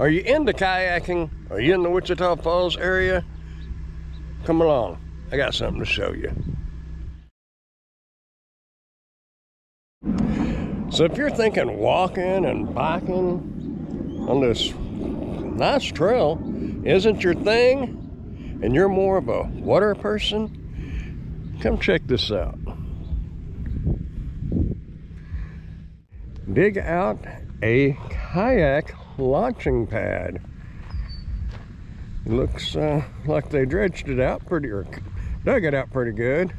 Are you into kayaking? Are you in the Wichita Falls area? Come along. I got something to show you. So if you're thinking walking and biking on this nice trail isn't your thing and you're more of a water person, come check this out. Dig out a kayak launching pad. Looks uh, like they dredged it out pretty, or dug it out pretty good.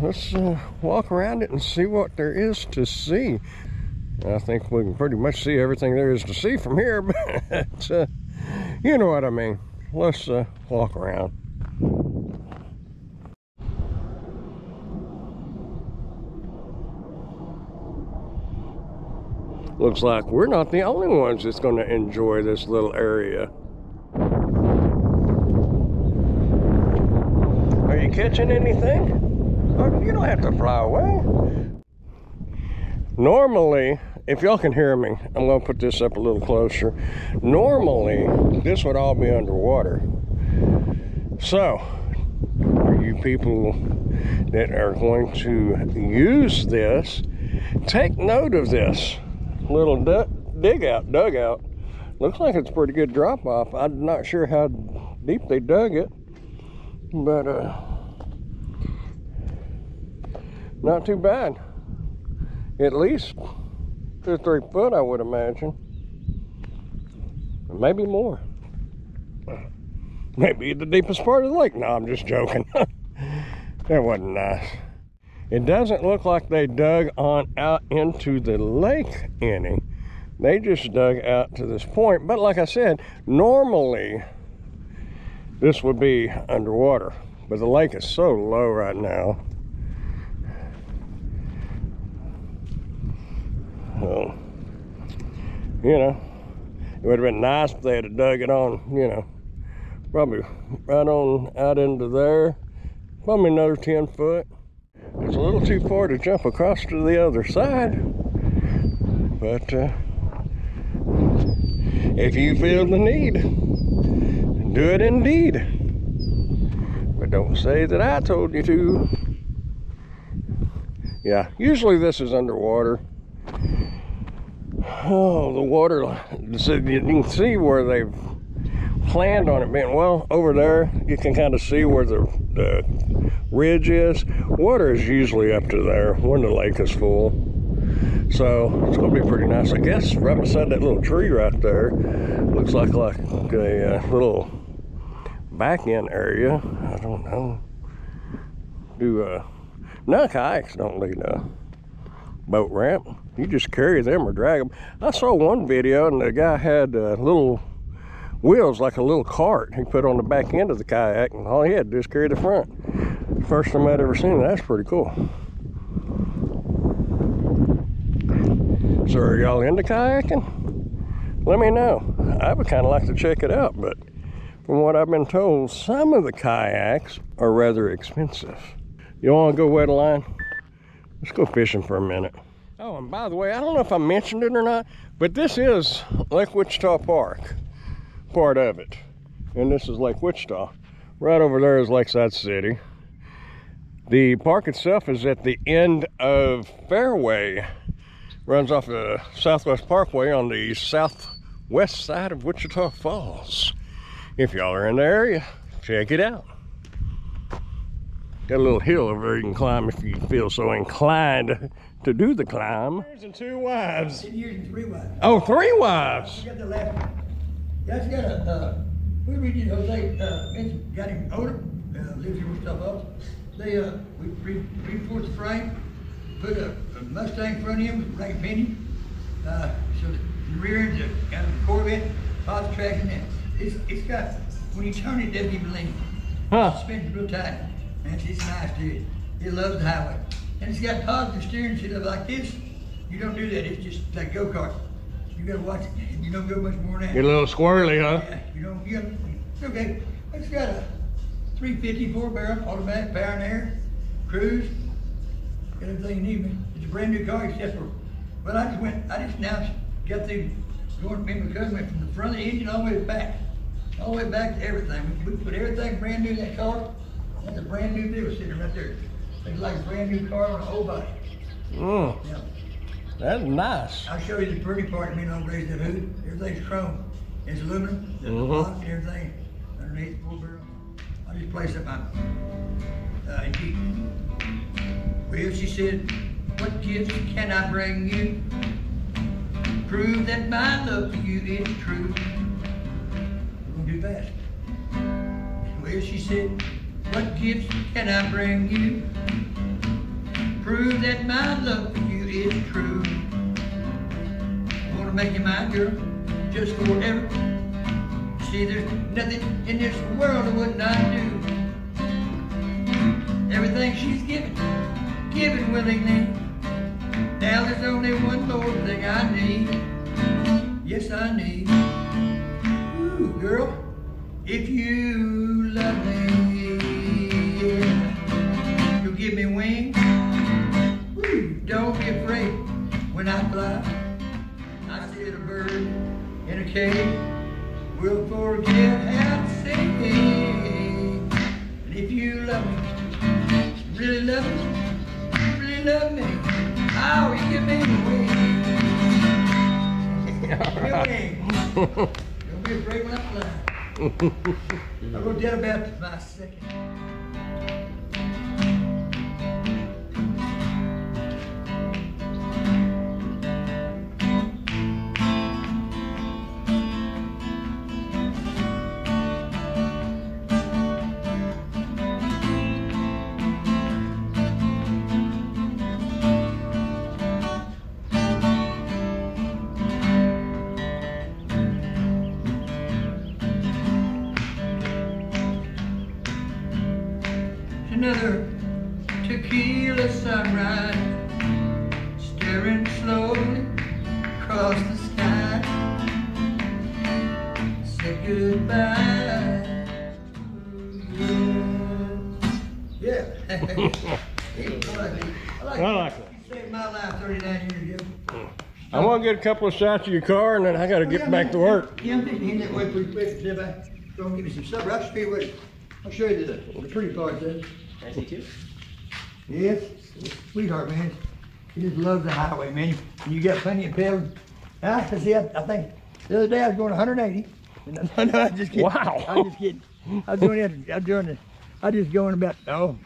Let's uh, walk around it and see what there is to see. I think we can pretty much see everything there is to see from here, but uh, you know what I mean. Let's uh, walk around. Looks like we're not the only ones that's going to enjoy this little area. Are you catching anything? You don't have to fly away. Normally, if y'all can hear me, I'm going to put this up a little closer. Normally, this would all be underwater. So, for you people that are going to use this, take note of this little dig out, dugout. Looks like it's a pretty good drop off. I'm not sure how deep they dug it, but uh, not too bad. At least two or three foot, I would imagine. Maybe more. Maybe the deepest part of the lake. No, I'm just joking. that wasn't nice. It doesn't look like they dug on out into the lake any. They just dug out to this point. But like I said, normally this would be underwater. But the lake is so low right now. Well, you know, it would have been nice if they had dug it on, you know, probably right on out into there. Probably another 10 foot. It's a little too far to jump across to the other side. But uh, if you feel the need, do it indeed. But don't say that I told you to. Yeah, usually this is underwater. Oh, the water, so you can see where they've planned on it being, well, over there, you can kind of see where the, the ridge is. Water is usually up to there when the lake is full. So it's gonna be pretty nice. I guess right beside that little tree right there, looks like like a uh, little back end area. I don't know. Do uh, no kayaks don't need a boat ramp. You just carry them or drag them. I saw one video and the guy had a little wheels like a little cart he put on the back end of the kayak and all he had to do is carry the front. First time I'd ever seen it. That's pretty cool. So are y'all into kayaking? Let me know. I would kind of like to check it out, but from what I've been told, some of the kayaks are rather expensive. You want to go wet a line? Let's go fishing for a minute. Oh, and by the way, I don't know if I mentioned it or not, but this is Lake Wichita Park part of it. And this is Lake Wichita. Right over there is Lakeside City. The park itself is at the end of Fairway. Runs off the Southwest Parkway on the southwest side of Wichita Falls. If y'all are in the area, check it out. Got a little hill over there you can climb if you feel so inclined to do the climb. And two wives. Ten years and three wives. Oh, three wives. That's got a, uh, we redid Jose, uh, Vincent got him older, uh, lives here with stuff else. They, uh, we re reinforced the frame, put a, a Mustang front end with black painting. Uh, so the rear end's a kind of a Corvette, positive traction, and it's, it's got, when you turn it, doesn't even lean. Huh. Spins real tight. And it's, it's nice, dude. It loves the highway. And it's got positive steering shit like this. You don't do that, it's just like go-kart. You gotta watch it. You don't go much more than that. Get a little squirrely, huh? Yeah, you you got, okay, it's got a 350 four barrel automatic power and air, cruise, got everything you need, man. It's a brand new car except for, well, I just went, I just now got the going, me and my cousin went from the front of the engine all the way back, all the way back to everything. We we put everything brand new in that car. That's a brand new deal sitting right there. It's like a brand new car on an old body. Mm, Yeah. That's nice. I'll show you the pretty part, of me and raised that hood. Everything's chrome. It's aluminum, the Mhm. box and everything underneath the full barrel. I just place up my, uh, Jeep. Well, she said, what gifts can I bring you? Prove that my love for you is true. We're gonna do fast. Well, she said, what gifts can I bring you? Prove that my love you is true. I wanna make you my girl, just forever. See, there's nothing in this world I would not do. Everything she's given, given willingly. Now there's only one more thing I need. Yes, I need. Ooh, girl, if you love me, I fly. I see a bird in a cage. We'll forget how to sing. And if you love me, really love me, really love me, oh, you give me the wings. Give me wings. Don't be afraid when I fly. I'm gonna tell about my second. Tequila sunrise, staring slowly across the sky. Say goodbye. to. Yeah. I like it. I like it. You saved my life 39 years ago. I want to get a couple of shots of your car, and then I got to get back to work. Yeah, I'm thinking in that way pretty quick. See if I don't give me some supper. I'll show you what. I'll show you the, the pretty parts of it. Can I see two? Yes, sweetheart, man. He just loves the highway, man. You, got plenty of pedals. I see. I, I think the other day I was going 180. No, no, I'm just kidding. Wow. I'm just kidding. I was doing that. I was doing the. I just going about oh,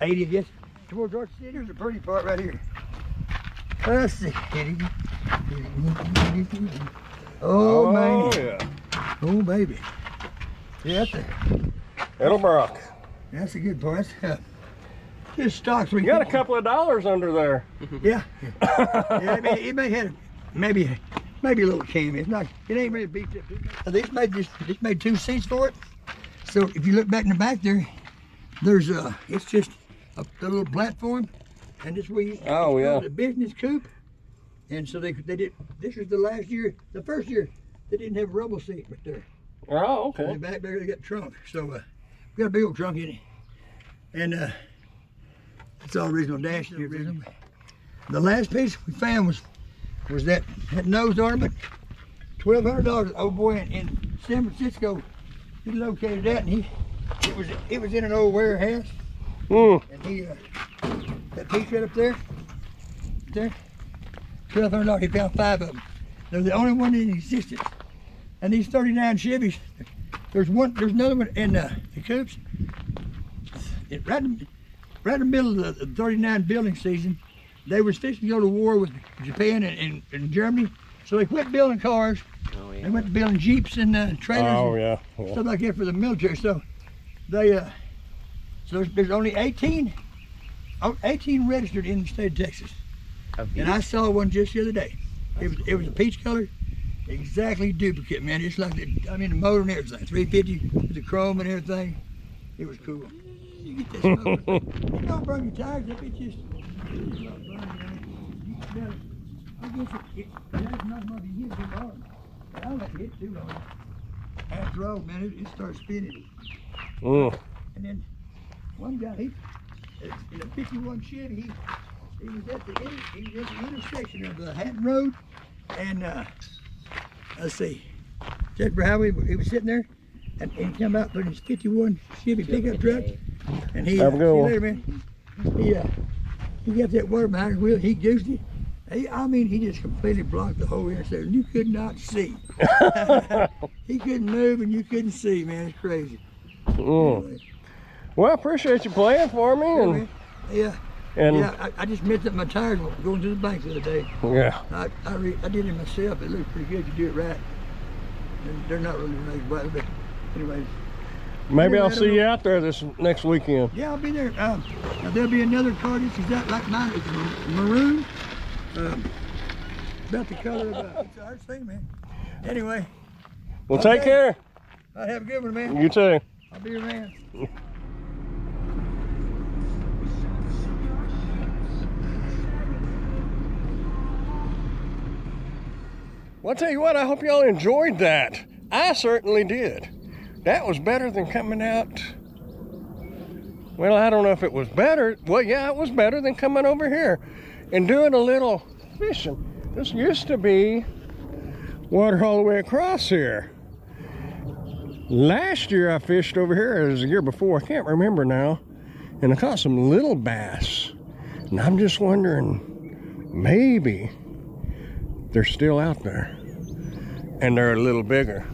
80, I guess. Towards Archer City. Here's the pretty part right here. Let's see. Oh, oh, man. yeah. Oh, baby. Yeah, that's a, Edelbrock. that's a good part. That's, just stocks. We You got a couple of dollars under there. Yeah. yeah it, may, it may have maybe maybe a little cam. It's not. It ain't really beefed up. This made just this made two seats for it. So if you look back in the back there, there's a. it's just a, a little platform, and this you Oh, yeah. a business coupe. And so they they did. This was the last year, the first year they didn't have a rumble seat right there. Oh, okay. the back there they got trunk. So uh, we got a big old trunk in it. And uh, it's all original dash. Original. The last piece we found was was that, that nose ornament. Twelve hundred dollars. Old boy in, in San Francisco, he located that and he it was it was in an old warehouse Mm. and he uh, that piece right up there, there, twelve hundred dollars. He found five of them. They're the only one in existence. And these thirty-nine Chevys, there's one, there's another one in uh, the Coops. It, right, in, right in the middle of the, the thirty-nine building season, they was fixing to go to war with Japan and, and, and Germany, so they quit building cars. Oh yeah. They went to building jeeps and uh, trailers. Oh, and- yeah. yeah. stuff like that for the military. So they, uh, so there's, there's only 18, oh, 18 registered in the state of Texas. Of And I saw one just the other day. It was, it was a peach color, exactly duplicate, man. It's like, the, I mean, the motor and everything, 350 with the chrome and everything. It was cool. You get smoke. you don't burn your tires up, it just, it just not you know. I guess it, it, there's not much you hit too hard. But I let it hit too hard. After all, man, it, it starts spinning. Mm. And then one guy, he, in a 51 Chevy, he, he was at the he was at the intersection of the Hatton Road and uh, let's see. Just how he, was sitting there, and, he come out with his 51 Chevy pickup truck, and he, Have a good one. later, man. He, uh, he got that water behind his wheel, he goosed it. He, I mean, he just completely blocked the whole intersection. You could not see. he couldn't move, and you couldn't see, man. It's crazy. Mm. Anyway, Well, I appreciate you playing for me, and yeah, and yeah. I, I just messed up my tires going to the bank the other day. yeah. I I, re, I did it myself. It looked pretty good. You do it right. They're, they're not really made well, but anyways. Maybe I'll see you out there this next weekend. Yeah, I'll be there. Um, there'll be another car just exact like mine. It's ma- maroon. Um, about the color of uh, it's hard to say, man. Anyway, Well, take care. I have a good one, man. You too. I'll be around. Well, I'll tell you what, I hope y'all enjoyed that. I certainly did. That was better than coming out. Well, I don't know if it was better. Well, yeah, it was better than coming over here and doing a little fishing. This used to be water all the way across here. Last year I fished over here, it was the year before, I can't remember now, and I caught some little bass. And I'm just wondering, maybe they're still out there and they're a little bigger.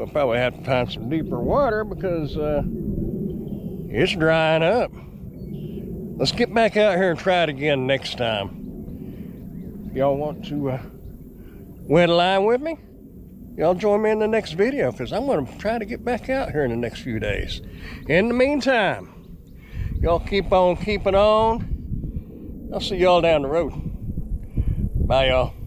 We'll probably have to find some deeper water because uh, it's drying up. Let's get back out here and try it again next time. Y'all want to uh, wet a line with me, y'all join me in the next video because I'm going to try to get back out here in the next few days. In the meantime, y'all keep on keeping on. I'll see y'all down the road. Bye, y'all.